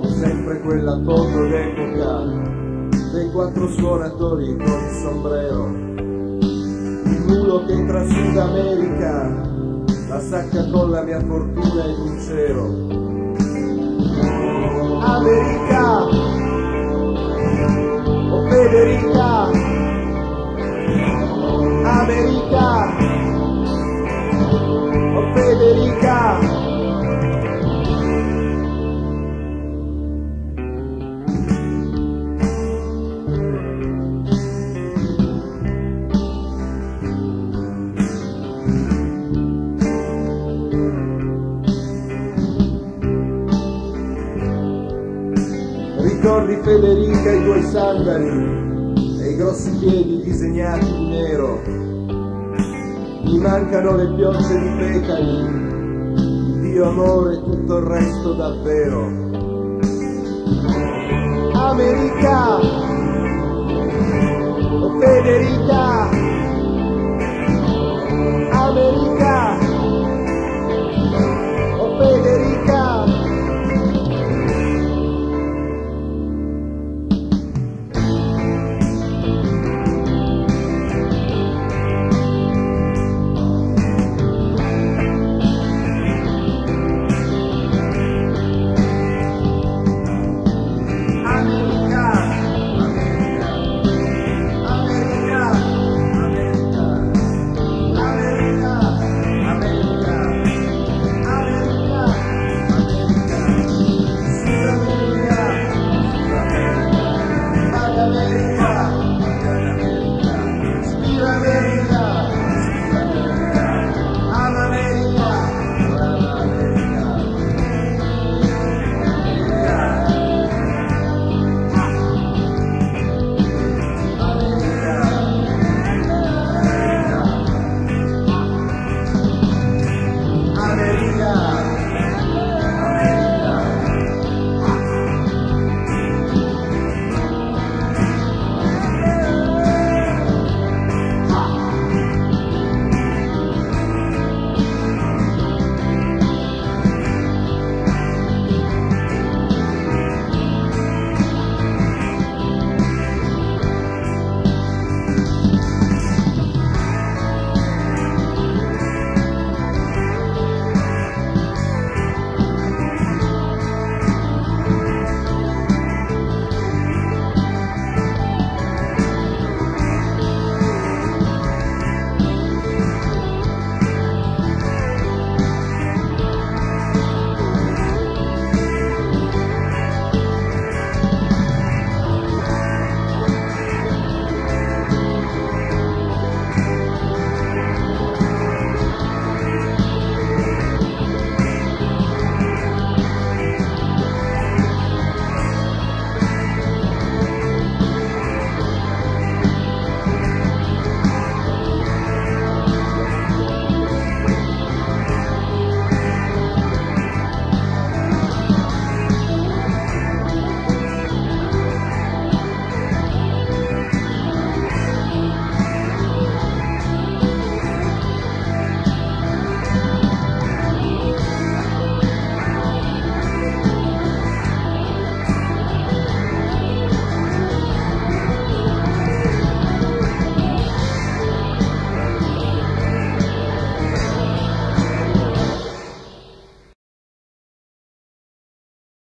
Ho sempre quella foto d'epoca dei quattro suonatori con il sombrero, il mulo che tra Sud America, la sacca con la mia fortuna e un cielo. America! Ricordi Federica i tuoi sandali e i grossi piedi disegnati di nero. Mi mancano le piogge di petali, Dio amore e tutto il resto davvero. America, Federica,